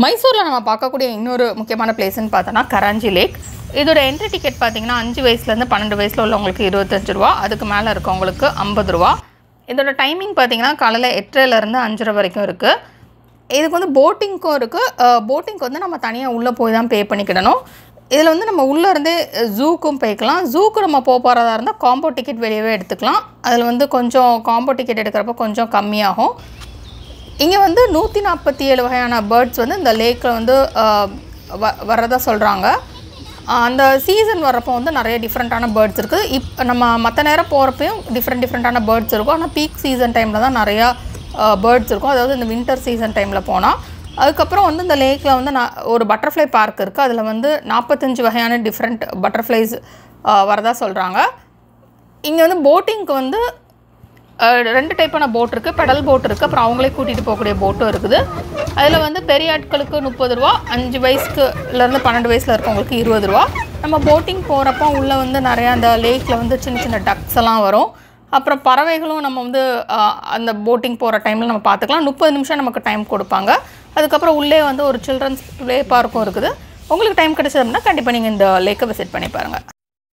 மைசூரில் நம்ம பார்க்கக்கூடிய இன்னொரு முக்கியமான பிளேஸ்ன்னு பார்த்தோன்னா கராஞ்சி லேக். இதோட என்ட்ரி டிக்கெட் பார்த்தீங்கன்னா அஞ்சு வயசுலேருந்து பன்னெண்டு வயசில் உள்ளவங்களுக்கு இருபத்தஞ்சு ரூபா அதுக்கு மேலே இருக்கவங்களுக்கு ஐம்பது ரூபா. இதோட டைமிங் பார்த்தீங்கன்னா காலையில் எட்டரைலேருந்து அஞ்சரை வரைக்கும் இருக்குது இதுக்கு வந்து போட்டிங்க்கும் இருக்குது போட்டிங்க்கு வந்து நம்ம தனியாக உள்ளே போய் தான் பே பண்ணிக்கிடணும். இதில் வந்து நம்ம உள்ளே இருந்தே ஜூக்கும் போய்க்கலாம் ஜூக்கு நம்ம போக போகிறதா இருந்தால் காம்போ டிக்கெட் வெளியவே எடுத்துக்கலாம். அதில் வந்து கொஞ்சம் காம்போ டிக்கெட் எடுக்கிறப்ப கொஞ்சம் கம்மியாகும். இங்கே வந்து நூற்றி நாற்பத்தி ஏழு வகையான பேர்ட்ஸ் வந்து இந்த லேக்கில் வந்து வ வர்றதா சொல்கிறாங்க அந்த சீசன் வர்றப்போ வந்து நிறைய டிஃப்ரெண்ட்டான பேர்ட்ஸ் இருக்குது இப் நம்ம மற்ற நேரம் போகிறப்பையும் டிஃப்ரெண்ட் டிஃப்ரெண்ட்டான பேர்ட்ஸ் இருக்கும். ஆனால் பீக் சீசன் டைமில் தான் நிறையா பேர்ட்ஸ் இருக்கும். அதாவது இந்த வின்டர் சீசன் டைமில் போனால் அதுக்கப்புறம் வந்து இந்த லேக்கில் வந்து நான் ஒரு பட்டர்ஃப்ளை பார்க் இருக்குது அதில் வந்து நாற்பத்தஞ்சு வகையான டிஃப்ரெண்ட் பட்டர்ஃப்ளைஸ் வரதா சொல்கிறாங்க இங்கே வந்து போட்டிங்க்கு வந்து ரெண்டு டைப்பான போட் இருக்குது பெடல் போட் இருக்குது அப்புறம் அவங்களே கூட்டிகிட்டு போகக்கூடிய போட்டும் இருக்குது. அதில் வந்து பெரிய ஆட்களுக்கு முப்பது ரூபா அஞ்சு வயசுக்குலேருந்து பன்னெண்டு வயசில் இருக்கவங்களுக்கு இருபது ரூபா. நம்ம போட்டிங் போகிறப்போ உள்ளே வந்து நிறையா அந்த லேக்கில் வந்து சின்ன சின்ன டக்ஸ் எல்லாம் வரும். அப்புறம் பறவைகளும் நம்ம வந்து அந்த போட்டிங் போகிற டைமில் நம்ம பார்த்துக்கலாம் முப்பது நிமிஷம் நமக்கு டைம் கொடுப்பாங்க. அதுக்கப்புறம் உள்ளே வந்து ஒரு சில்ட்ரன்ஸ் ப்ளே பார்க்கும் இருக்குது. உங்களுக்கு டைம் கிடைச்சது அப்படின்னா கண்டிப்பாக நீங்கள் இந்த லேக்கை விசிட் பண்ணி பாருங்கள்